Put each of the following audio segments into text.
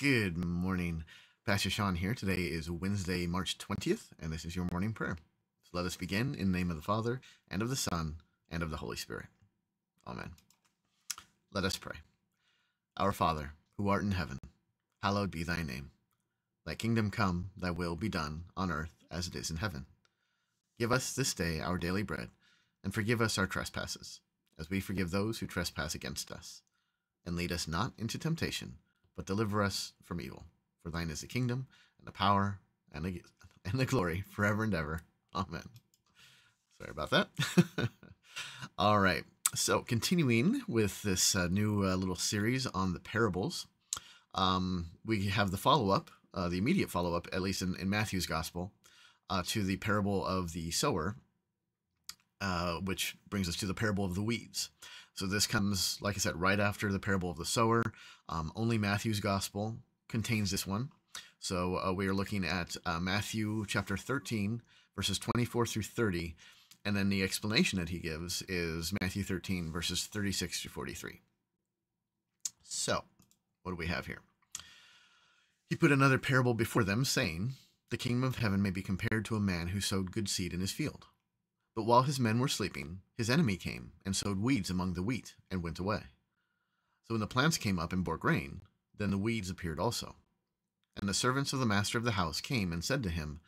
Good morning. Pastor Sean here. Today is Wednesday, March 20th, and this is your morning prayer. So let us begin in the name of the Father, and of the Son, and of the Holy Spirit. Amen. Let us pray. Our Father, who art in heaven, hallowed be thy name. Thy kingdom come, thy will be done, on earth as it is in heaven. Give us this day our daily bread, and forgive us our trespasses, as we forgive those who trespass against us. And lead us not into temptation, but deliver us from evil. For thine is the kingdom, and the power, and the, and the glory, forever and ever. Amen. Sorry about that. All right. So, continuing with this uh, new uh, little series on the parables, um, we have the follow up, uh, the immediate follow up, at least in, in Matthew's gospel, uh, to the parable of the sower, uh, which brings us to the parable of the weeds. So, this comes, like I said, right after the parable of the sower. Um, only Matthew's gospel contains this one. So, uh, we are looking at Matthew chapter 13, verses 24 through 30 and then the explanation that he gives is Matthew 13, verses 36 to 43. So, what do we have here? He put another parable before them, saying, The kingdom of heaven may be compared to a man who sowed good seed in his field. But while his men were sleeping, his enemy came and sowed weeds among the wheat and went away. So when the plants came up and bore grain, then the weeds appeared also. And the servants of the master of the house came and said to him,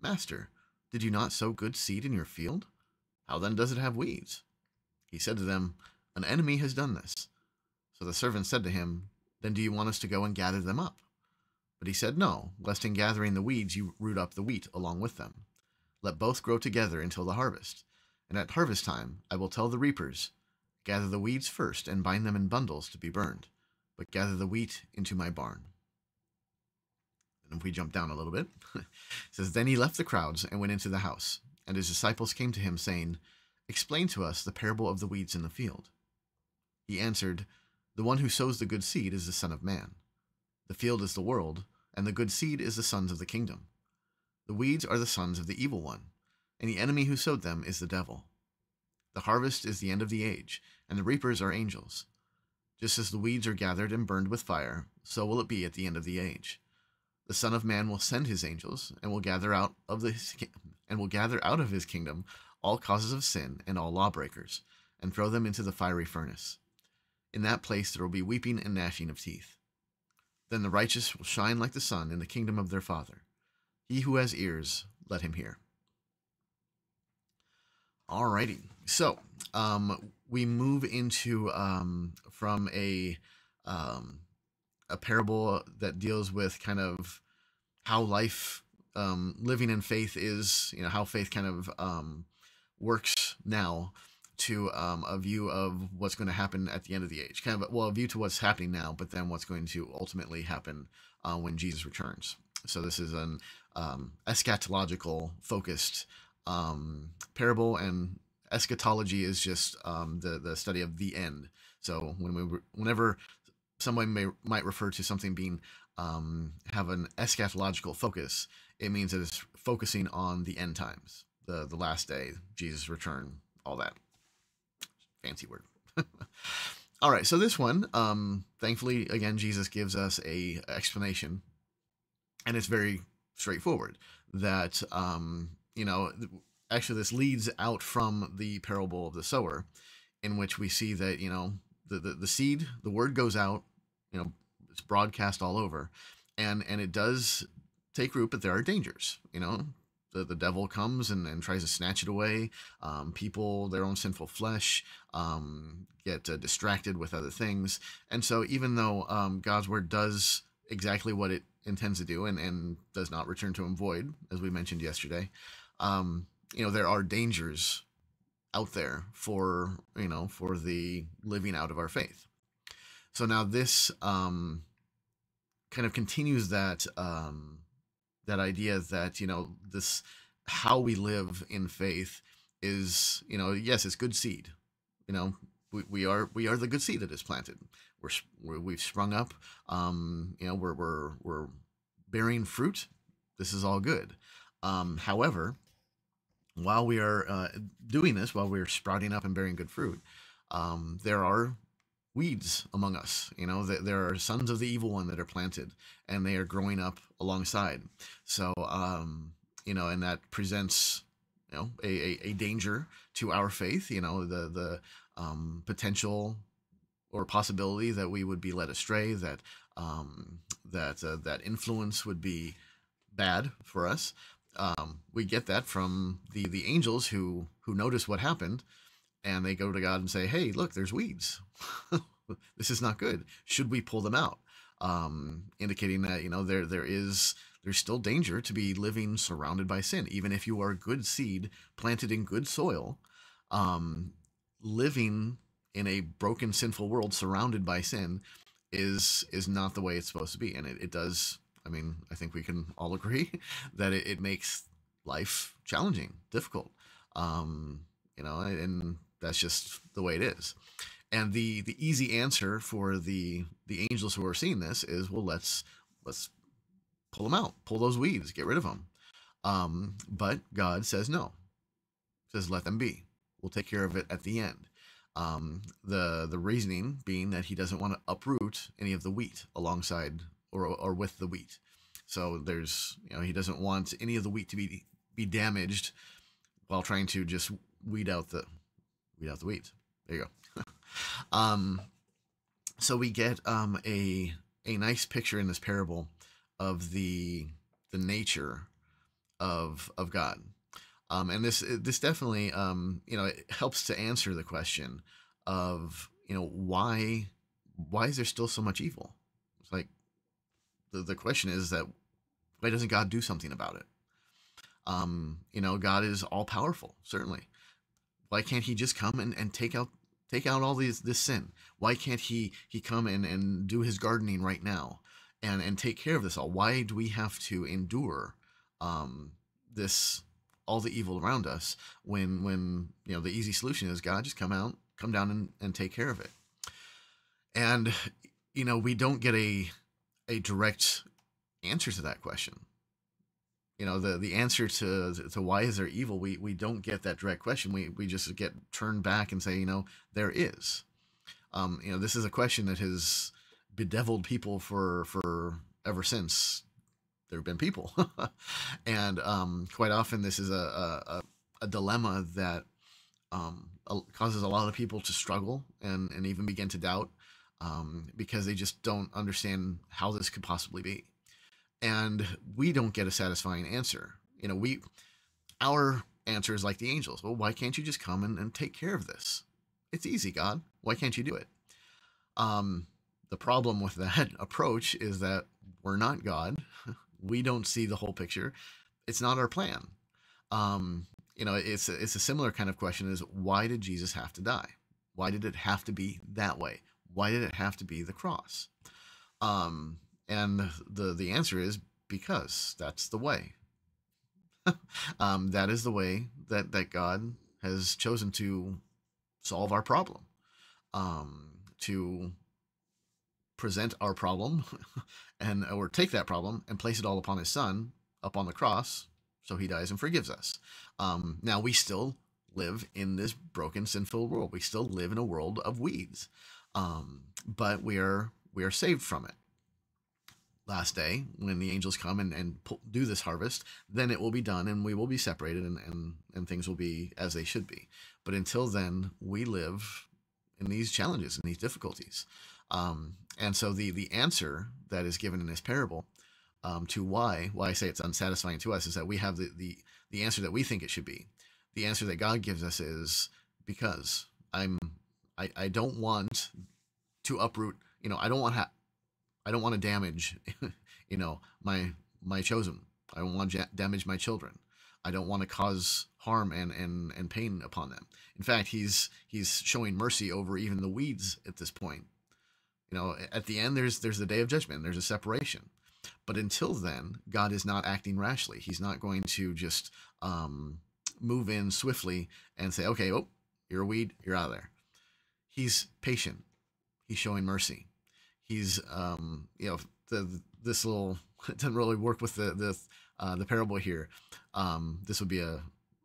Master, did you not sow good seed in your field? How then does it have weeds? He said to them, An enemy has done this. So the servants said to him, Then do you want us to go and gather them up? But he said, No, lest in gathering the weeds you root up the wheat along with them. Let both grow together until the harvest. And at harvest time I will tell the reapers, Gather the weeds first and bind them in bundles to be burned, but gather the wheat into my barn. And if we jump down a little bit, it says, Then he left the crowds and went into the house. And his disciples came to him, saying, Explain to us the parable of the weeds in the field. He answered, The one who sows the good seed is the Son of Man. The field is the world, and the good seed is the sons of the kingdom. The weeds are the sons of the evil one, and the enemy who sowed them is the devil. The harvest is the end of the age, and the reapers are angels. Just as the weeds are gathered and burned with fire, so will it be at the end of the age. The Son of Man will send his angels, and will gather out of the and will gather out of his kingdom all causes of sin and all lawbreakers, and throw them into the fiery furnace. In that place there will be weeping and gnashing of teeth. Then the righteous will shine like the sun in the kingdom of their Father. He who has ears, let him hear. Alrighty, so um, we move into um, from a um, a parable that deals with kind of how life um, living in faith is, you know, how faith kind of um, works now to um, a view of what's going to happen at the end of the age. Kind of, well, a view to what's happening now, but then what's going to ultimately happen uh, when Jesus returns. So this is an um, eschatological focused um, parable, and eschatology is just um, the the study of the end. So when we whenever someone may might refer to something being um, have an eschatological focus, it means that it's focusing on the end times, the the last day, Jesus' return, all that. Fancy word. all right, so this one, um, thankfully, again, Jesus gives us a explanation, and it's very straightforward. That um, you know, actually, this leads out from the parable of the sower, in which we see that you know the, the, the seed, the word goes out, you know, it's broadcast all over, and and it does take root, but there are dangers. You know, the, the devil comes and, and tries to snatch it away. Um, people, their own sinful flesh, um, get uh, distracted with other things. And so, even though um, God's word does exactly what it intends to do and, and does not return to him void, as we mentioned yesterday, um, you know, there are dangers out there for, you know, for the living out of our faith. So now this um, kind of continues that um, that idea that you know this how we live in faith is you know yes it's good seed you know we, we are we are the good seed that is planted we're, we're we've sprung up um you know we're we're we're bearing fruit this is all good um however while we are uh, doing this while we're sprouting up and bearing good fruit um there are weeds among us. You know, that there are sons of the evil one that are planted, and they are growing up alongside. So, um, you know, and that presents, you know, a, a, a danger to our faith. You know, the the um, potential or possibility that we would be led astray, that um, that uh, that influence would be bad for us. Um, we get that from the the angels who who notice what happened and they go to God and say, "Hey, look, there's weeds. this is not good. Should we pull them out?" Um, indicating that you know there there is there's still danger to be living surrounded by sin, even if you are good seed planted in good soil. Um, living in a broken, sinful world surrounded by sin is is not the way it's supposed to be, and it, it does. I mean, I think we can all agree that it, it makes life challenging, difficult. Um, you know, and that's just the way it is. And the the easy answer for the the angels who are seeing this is, well, let's let's pull them out, pull those weeds, get rid of them. Um, but God says no. Says let them be. We'll take care of it at the end. Um, the the reasoning being that he doesn't want to uproot any of the wheat alongside or or with the wheat. So there's you know he doesn't want any of the wheat to be be damaged while trying to just weed out the weed out the weeds. There you go. um, so we get um, a a nice picture in this parable of the the nature of of God. Um, and this this definitely um, you know it helps to answer the question of you know why why is there still so much evil? It's like the the question is that why doesn't God do something about it? Um, you know, God is all powerful, certainly. Why can't he just come and, and take out take out all these this sin? Why can't he he come and, and do his gardening right now and, and take care of this all? Why do we have to endure um, this all the evil around us when when you know the easy solution is God just come out, come down and, and take care of it. And you know, we don't get a a direct answer to that question. You know the the answer to to why is there evil we we don't get that direct question. We we just get turned back and say you know there is. Um you know this is a question that has bedeviled people for for ever since there have been people and um quite often this is a a, a dilemma that um causes a lot of people to struggle and and even begin to doubt um because they just don't understand how this could possibly be and we don't get a satisfying answer. You know, we our answer is like the angels. Well, why can't you just come and, and take care of this? It's easy, God. Why can't you do it? Um, the problem with that approach is that we're not God. We don't see the whole picture. It's not our plan. Um, you know, it's a, it's a similar kind of question: is why did Jesus have to die? Why did it have to be that way? Why did it have to be the cross? Um, and the the answer is because that's the way. um, that is the way that that God has chosen to solve our problem, um, to present our problem, and or take that problem and place it all upon His Son up on the cross, so He dies and forgives us. Um, now we still live in this broken, sinful world. We still live in a world of weeds, um, but we are we are saved from it last day when the angels come and, and pull, do this harvest then it will be done and we will be separated and, and, and things will be as they should be but until then we live in these challenges and these difficulties um, and so the the answer that is given in this parable um, to why why i say it's unsatisfying to us is that we have the, the the answer that we think it should be the answer that god gives us is because i'm i, I don't want to uproot you know i don't want ha- I don't want to damage, you know, my my chosen. I don't want to damage my children. I don't want to cause harm and, and, and pain upon them. In fact, he's he's showing mercy over even the weeds at this point. You know, at the end there's there's the day of judgment, there's a separation. But until then, God is not acting rashly. He's not going to just um, move in swiftly and say, "Okay, oh, you're a weed, you're out of there." He's patient. He's showing mercy he's um, you know the this little it doesn't really work with the the uh, the parable here. Um, this would be a,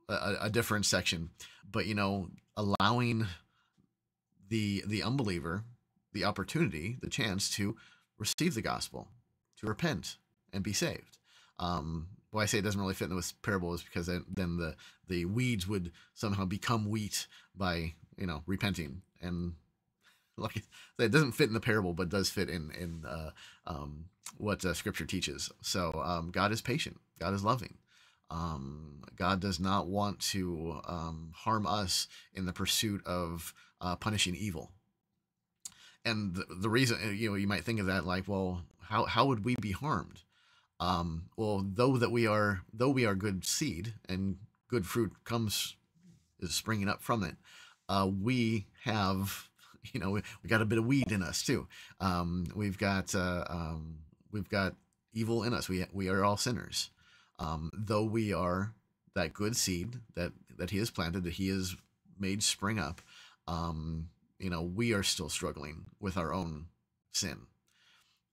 a a different section, but you know allowing the the unbeliever the opportunity, the chance to receive the gospel, to repent and be saved. Um, why I say it doesn't really fit in this parable is because then, the the weeds would somehow become wheat by you know repenting and like it doesn't fit in the parable, but does fit in in uh, um, what uh, Scripture teaches. So um, God is patient. God is loving. Um, God does not want to um, harm us in the pursuit of uh, punishing evil. And the, the, reason, you know, you might think of that like, well, how, how would we be harmed? Um, well, though that we are, though we are good seed and good fruit comes is springing up from it, uh, we have, you know, we, we, got a bit of weed in us too. Um, we've got, uh, um, we've got evil in us. We we are all sinners um, though we are that good seed that that he has planted that he has made spring up um, you know we are still struggling with our own sin.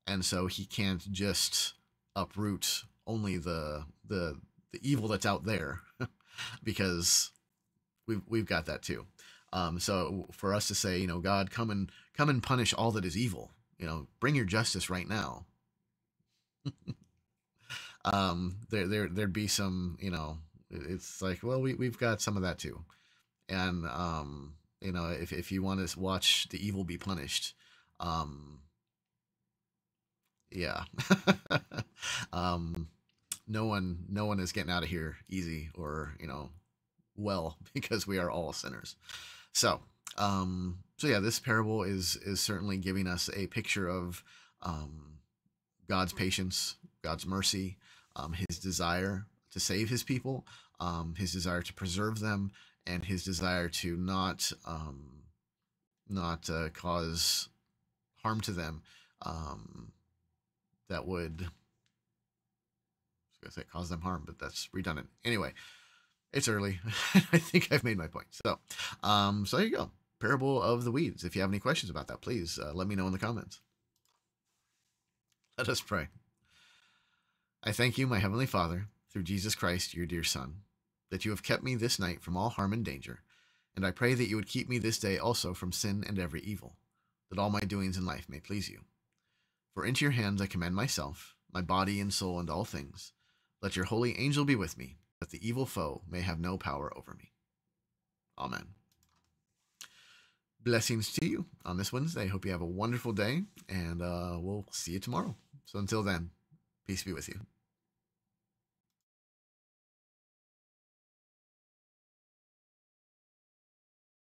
And so he can't just uproot only the the the evil that's out there because we've we've got that too. Um, so for us to say you know god come and come and punish all that is evil. You know bring your justice right now. Um, there there there'd be some you know it's like well we we've got some of that too, and um, you know if if you want to watch the evil be punished, um, yeah, um, no one no one is getting out of here easy or you know well because we are all sinners. So um, so yeah, this parable is is certainly giving us a picture of um, God's patience, God's mercy, um, his desire to save his people, um, his desire to preserve them, and his desire to not um, not uh, cause harm to them um, that would I was gonna say cause them harm, but that's redundant. Anyway, it's early. I think I've made my point. So, um, so there you go. Parable of the weeds. If you have any questions about that, please uh, let me know in the comments. Let us pray. I thank you, my heavenly Father, through Jesus Christ, your dear Son, that you have kept me this night from all harm and danger, and I pray that you would keep me this day also from sin and every evil, that all my doings in life may please you. For into your hands I commend myself, my body and soul, and all things. Let your holy angel be with me, that the evil foe may have no power over me. Amen. Blessings to you on this Wednesday. Hope you have a wonderful day, and uh, we'll see you tomorrow. So until then, peace be with you.